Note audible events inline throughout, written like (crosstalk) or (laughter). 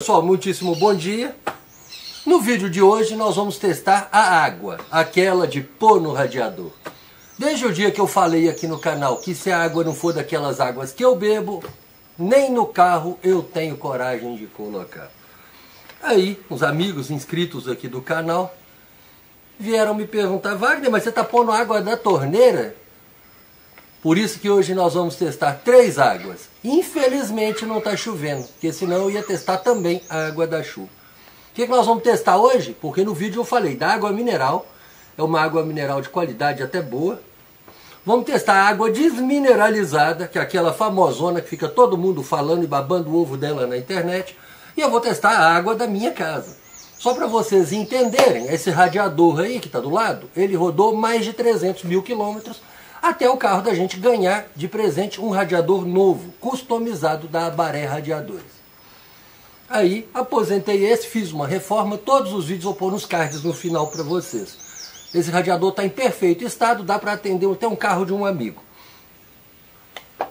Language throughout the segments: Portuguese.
Pessoal, muitíssimo bom dia. No vídeo de hoje nós vamos testar a água, aquela de pôr no radiador. Desde o dia que eu falei aqui no canal que se a água não for daquelas águas que eu bebo, nem no carro eu tenho coragem de colocar. Aí, uns amigos inscritos aqui do canal vieram me perguntar, Wagner, mas você está pondo água da torneira? Por isso que hoje nós vamos testar três águas. Infelizmente não está chovendo, porque senão eu ia testar também a água da chuva. O que, que nós vamos testar hoje? Porque no vídeo eu falei da água mineral, é uma água mineral de qualidade até boa. Vamos testar a água desmineralizada, que é aquela famosona que fica todo mundo falando e babando o ovo dela na internet. E eu vou testar a água da minha casa. Só para vocês entenderem, esse radiador aí que está do lado, ele rodou mais de 300 mil quilômetros até o carro da gente ganhar de presente um radiador novo, customizado da Abaré Radiadores. Aí aposentei esse, fiz uma reforma, todos os vídeos vou pôr nos cards no final para vocês. Esse radiador está em perfeito estado, dá para atender até um carro de um amigo.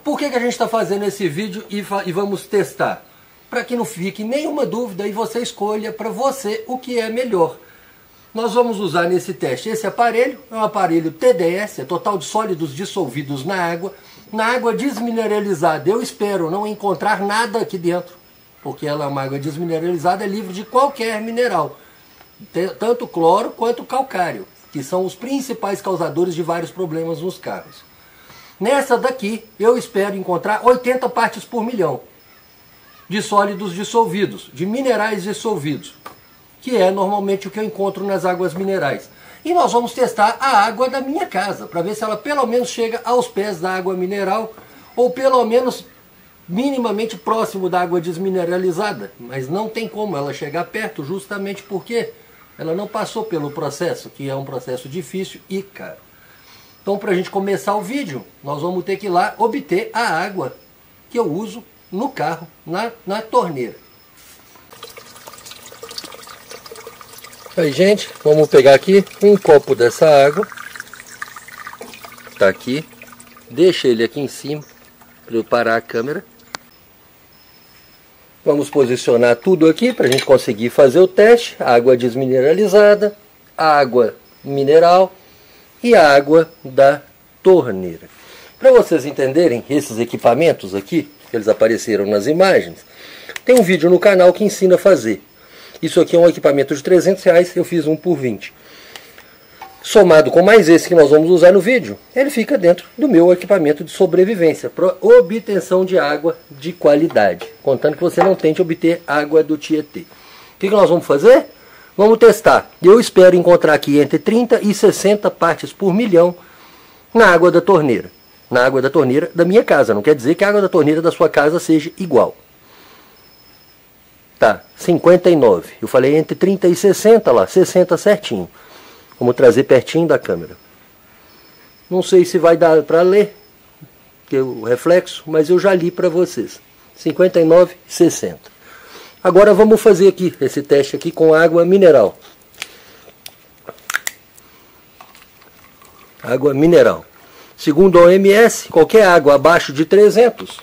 Por que, que a gente está fazendo esse vídeo e, e vamos testar? Para que não fique nenhuma dúvida e você escolha para você o que é melhor nós vamos usar nesse teste esse aparelho, é um aparelho TDS, é total de sólidos dissolvidos na água, na água desmineralizada. Eu espero não encontrar nada aqui dentro, porque ela é uma água desmineralizada, é livre de qualquer mineral, tanto cloro quanto calcário, que são os principais causadores de vários problemas nos carros. Nessa daqui, eu espero encontrar 80 partes por milhão de sólidos dissolvidos, de minerais dissolvidos que é normalmente o que eu encontro nas águas minerais. E nós vamos testar a água da minha casa, para ver se ela pelo menos chega aos pés da água mineral, ou pelo menos minimamente próximo da água desmineralizada. Mas não tem como ela chegar perto, justamente porque ela não passou pelo processo, que é um processo difícil e caro. Então, para a gente começar o vídeo, nós vamos ter que ir lá obter a água que eu uso no carro, na, na torneira. Aí, gente, vamos pegar aqui um copo dessa água. Tá aqui. Deixa ele aqui em cima para eu parar a câmera. Vamos posicionar tudo aqui para a gente conseguir fazer o teste. Água desmineralizada, água mineral e água da torneira. Para vocês entenderem esses equipamentos aqui, que eles apareceram nas imagens, tem um vídeo no canal que ensina a fazer. Isso aqui é um equipamento de 300 reais, eu fiz um por 20. Somado com mais esse que nós vamos usar no vídeo, ele fica dentro do meu equipamento de sobrevivência para obtenção de água de qualidade, contando que você não tente obter água do Tietê. O que, que nós vamos fazer? Vamos testar. Eu espero encontrar aqui entre 30 e 60 partes por milhão na água da torneira. Na água da torneira da minha casa. Não quer dizer que a água da torneira da sua casa seja igual. Tá, 59. Eu falei entre 30 e 60 lá, 60 certinho. Vamos trazer pertinho da câmera. Não sei se vai dar para ler que o reflexo, mas eu já li para vocês. 59, 60. Agora vamos fazer aqui esse teste aqui com água mineral. Água mineral. Segundo a OMS, qualquer água abaixo de 300,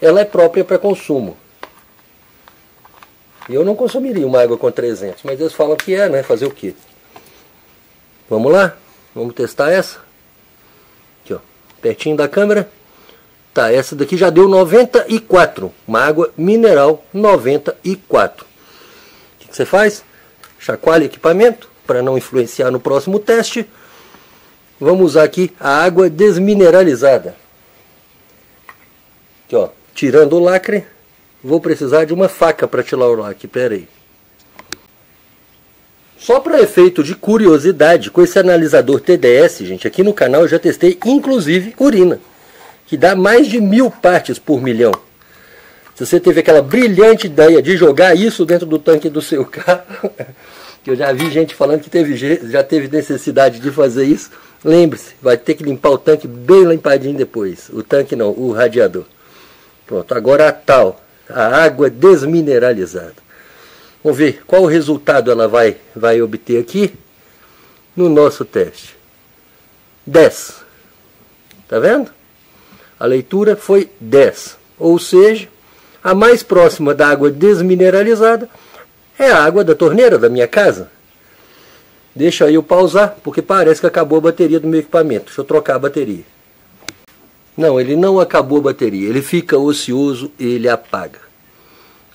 ela é própria para consumo. Eu não consumiria uma água com 300, mas eles falam que é, né? Fazer o quê? Vamos lá? Vamos testar essa? Aqui, ó. Pertinho da câmera. Tá, essa daqui já deu 94. Uma água mineral 94. O que, que você faz? Chacoalha o equipamento para não influenciar no próximo teste. Vamos usar aqui a água desmineralizada. Aqui, ó. Tirando o lacre Vou precisar de uma faca para tirar o lac, pera aí. Só para efeito de curiosidade, com esse analisador TDS, gente, aqui no canal eu já testei inclusive urina, que dá mais de mil partes por milhão. Se você teve aquela brilhante ideia de jogar isso dentro do tanque do seu (laughs) carro, que eu já vi gente falando que teve, já teve necessidade de fazer isso, lembre-se, vai ter que limpar o tanque bem limpadinho depois. O tanque não, o radiador. Pronto, agora a tal a água desmineralizada. Vamos ver qual o resultado ela vai, vai obter aqui no nosso teste. 10. Está vendo? A leitura foi 10. Ou seja, A mais próxima da água desmineralizada é a água da torneira da minha casa. Deixa eu pausar, porque parece que acabou a bateria do meu equipamento. Deixa eu trocar a bateria. Não, ele não acabou a bateria. Ele fica ocioso e ele apaga.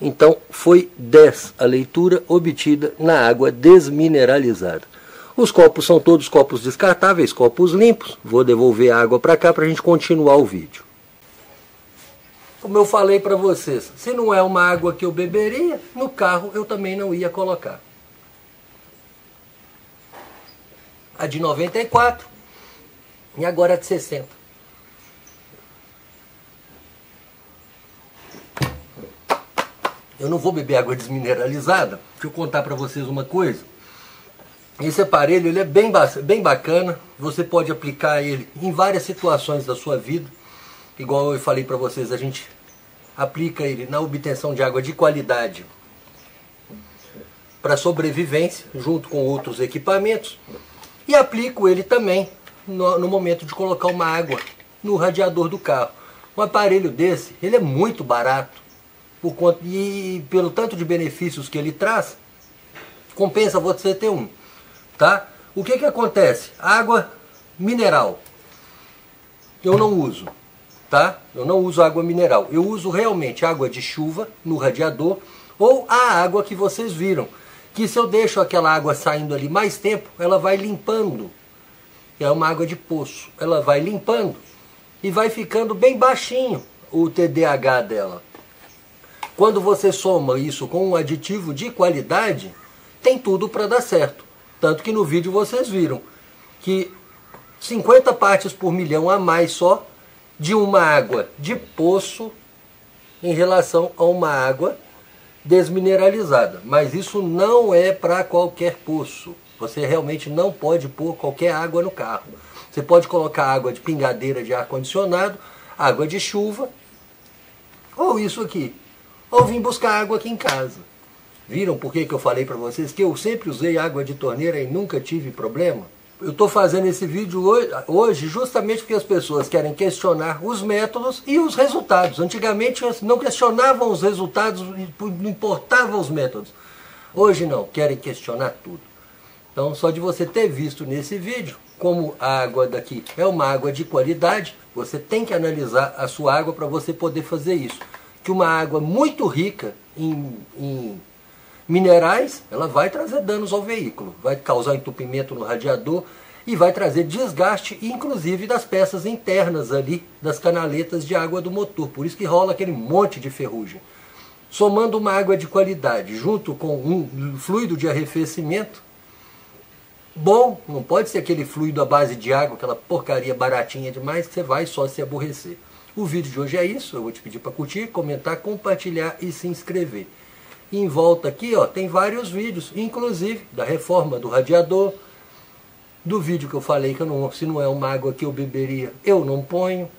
Então, foi 10 a leitura obtida na água desmineralizada. Os copos são todos copos descartáveis, copos limpos. Vou devolver a água para cá para a gente continuar o vídeo. Como eu falei para vocês, se não é uma água que eu beberia, no carro eu também não ia colocar. A de 94 e agora a de 60. Eu não vou beber água desmineralizada. Deixa eu contar para vocês uma coisa. Esse aparelho ele é bem, bem bacana, você pode aplicar ele em várias situações da sua vida. Igual eu falei para vocês, a gente aplica ele na obtenção de água de qualidade para sobrevivência, junto com outros equipamentos. E aplico ele também no, no momento de colocar uma água no radiador do carro. Um aparelho desse, ele é muito barato. Por conta, e pelo tanto de benefícios que ele traz, compensa você ter um tá? O que que acontece? Água mineral. Eu não uso, tá? Eu não uso água mineral. Eu uso realmente água de chuva no radiador ou a água que vocês viram. Que se eu deixo aquela água saindo ali mais tempo, ela vai limpando. É uma água de poço. Ela vai limpando e vai ficando bem baixinho o TDAH dela. Quando você soma isso com um aditivo de qualidade, tem tudo para dar certo. Tanto que no vídeo vocês viram que 50 partes por milhão a mais só de uma água de poço em relação a uma água desmineralizada. Mas isso não é para qualquer poço. Você realmente não pode pôr qualquer água no carro. Você pode colocar água de pingadeira de ar-condicionado, água de chuva, ou isso aqui. Ou vir buscar água aqui em casa. Viram por que eu falei para vocês que eu sempre usei água de torneira e nunca tive problema? Eu estou fazendo esse vídeo hoje justamente porque as pessoas querem questionar os métodos e os resultados. Antigamente não questionavam os resultados, não importavam os métodos. Hoje não, querem questionar tudo. Então, só de você ter visto nesse vídeo como a água daqui é uma água de qualidade, você tem que analisar a sua água para você poder fazer isso. Que uma água muito rica em, em minerais, ela vai trazer danos ao veículo, vai causar entupimento no radiador e vai trazer desgaste, inclusive das peças internas ali, das canaletas de água do motor. Por isso que rola aquele monte de ferrugem. Somando uma água de qualidade junto com um fluido de arrefecimento, bom, não pode ser aquele fluido à base de água, aquela porcaria baratinha demais que você vai só se aborrecer. O vídeo de hoje é isso, eu vou te pedir para curtir, comentar, compartilhar e se inscrever. Em volta aqui ó, tem vários vídeos, inclusive da reforma do radiador, do vídeo que eu falei que eu não, se não é uma água que eu beberia, eu não ponho.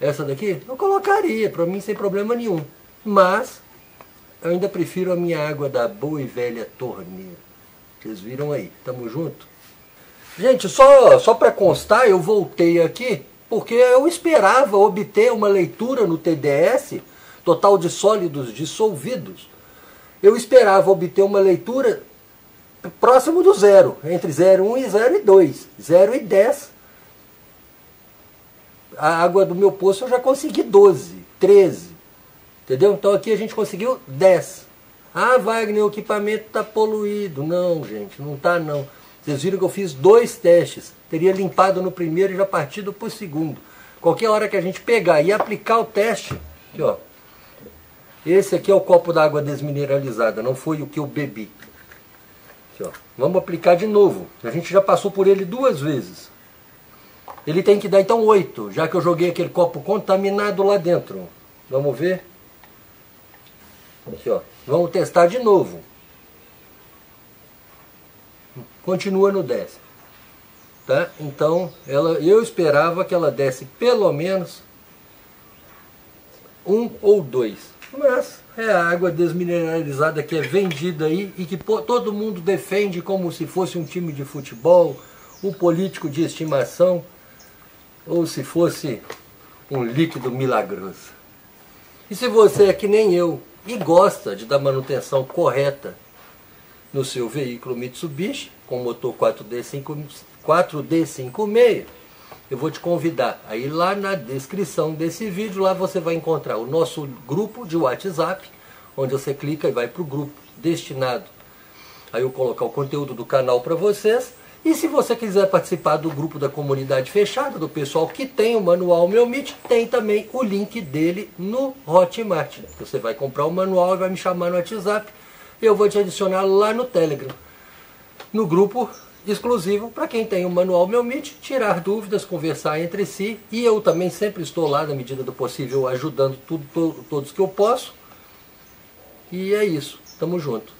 Essa daqui eu colocaria, para mim sem problema nenhum. Mas eu ainda prefiro a minha água da boa e velha torneira. Vocês viram aí, tamo junto? Gente, só, só para constar, eu voltei aqui porque eu esperava obter uma leitura no TDS, total de sólidos dissolvidos, eu esperava obter uma leitura próximo do zero, entre 0,1 e 0,2, 0 e 10. A água do meu poço eu já consegui 12, 13. Entendeu? Então aqui a gente conseguiu 10. Ah, Wagner, o equipamento está poluído. Não, gente, não está não. Vocês viram que eu fiz dois testes. Teria limpado no primeiro e já partido para o segundo. Qualquer hora que a gente pegar e aplicar o teste, aqui ó, esse aqui é o copo d'água desmineralizada, não foi o que eu bebi. Aqui, ó. Vamos aplicar de novo. A gente já passou por ele duas vezes. Ele tem que dar então 8, já que eu joguei aquele copo contaminado lá dentro. Vamos ver? Aqui, ó. Vamos testar de novo. Continua no 10. Tá? Então, ela, eu esperava que ela desse pelo menos um ou dois. Mas é a água desmineralizada que é vendida aí e que todo mundo defende como se fosse um time de futebol, um político de estimação, ou se fosse um líquido milagroso. E se você é que nem eu e gosta de dar manutenção correta no seu veículo Mitsubishi com motor 4D5, 4D56, eu vou te convidar aí lá na descrição desse vídeo, lá você vai encontrar o nosso grupo de WhatsApp, onde você clica e vai para o grupo destinado. Aí eu colocar o conteúdo do canal para vocês. E se você quiser participar do grupo da comunidade fechada, do pessoal que tem o manual Meu Meet, tem também o link dele no Hotmart. Você vai comprar o manual e vai me chamar no WhatsApp. Eu vou te adicionar lá no Telegram. No grupo exclusivo para quem tem o manual Meu Meet, tirar dúvidas, conversar entre si. E eu também sempre estou lá, na medida do possível, ajudando tudo, todos que eu posso. E é isso. Tamo junto.